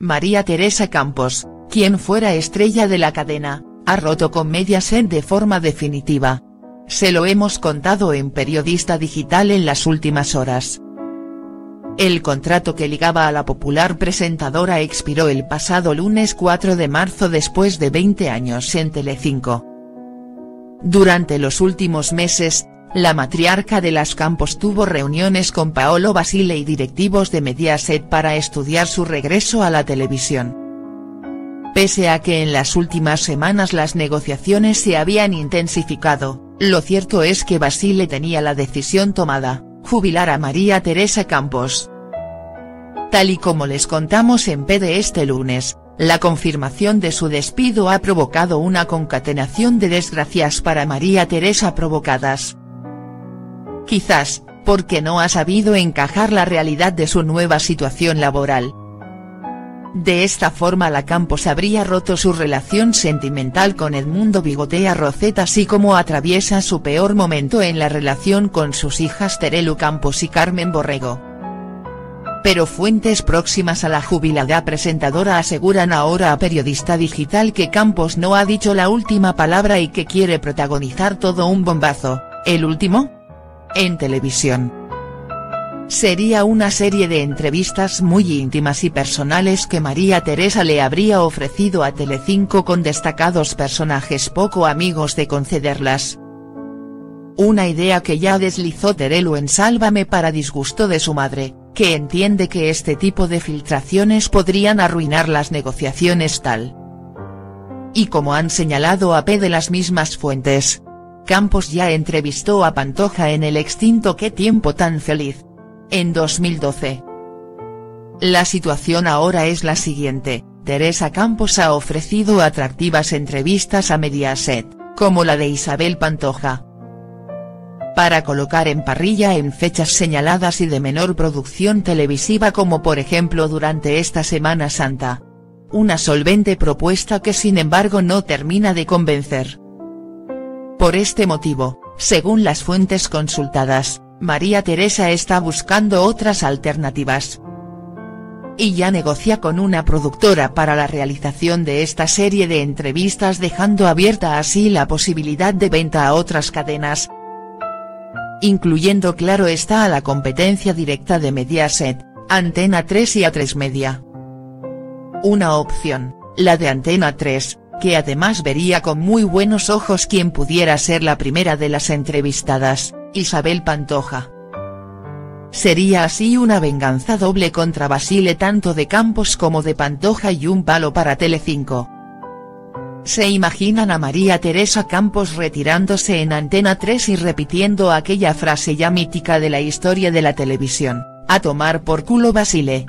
María Teresa Campos, quien fuera estrella de la cadena, ha roto con Mediaset de forma definitiva. Se lo hemos contado en Periodista Digital en las últimas horas. El contrato que ligaba a la popular presentadora expiró el pasado lunes 4 de marzo después de 20 años en Telecinco. Durante los últimos meses, la matriarca de las Campos tuvo reuniones con Paolo Basile y directivos de Mediaset para estudiar su regreso a la televisión. Pese a que en las últimas semanas las negociaciones se habían intensificado, lo cierto es que Basile tenía la decisión tomada, jubilar a María Teresa Campos. Tal y como les contamos en P este lunes, la confirmación de su despido ha provocado una concatenación de desgracias para María Teresa provocadas. Quizás, porque no ha sabido encajar la realidad de su nueva situación laboral. De esta forma la Campos habría roto su relación sentimental con Edmundo Bigotea Roceta así como atraviesa su peor momento en la relación con sus hijas Terelu Campos y Carmen Borrego pero fuentes próximas a la jubilada presentadora aseguran ahora a Periodista Digital que Campos no ha dicho la última palabra y que quiere protagonizar todo un bombazo, ¿el último? En televisión. Sería una serie de entrevistas muy íntimas y personales que María Teresa le habría ofrecido a Telecinco con destacados personajes poco amigos de concederlas. Una idea que ya deslizó Terelu en Sálvame para disgusto de su madre, que entiende que este tipo de filtraciones podrían arruinar las negociaciones tal. Y como han señalado a P de las mismas fuentes. Campos ya entrevistó a Pantoja en el extinto Qué tiempo tan feliz. En 2012. La situación ahora es la siguiente, Teresa Campos ha ofrecido atractivas entrevistas a Mediaset, como la de Isabel Pantoja, para colocar en parrilla en fechas señaladas y de menor producción televisiva como por ejemplo durante esta Semana Santa. Una solvente propuesta que sin embargo no termina de convencer. Por este motivo, según las fuentes consultadas, María Teresa está buscando otras alternativas. Y ya negocia con una productora para la realización de esta serie de entrevistas dejando abierta así la posibilidad de venta a otras cadenas, incluyendo claro está a la competencia directa de Mediaset, Antena 3 y A3 Media. Una opción, la de Antena 3, que además vería con muy buenos ojos quien pudiera ser la primera de las entrevistadas, Isabel Pantoja. Sería así una venganza doble contra Basile tanto de Campos como de Pantoja y un palo para Telecinco. ¿Se imaginan a María Teresa Campos retirándose en Antena 3 y repitiendo aquella frase ya mítica de la historia de la televisión, a tomar por culo Basile?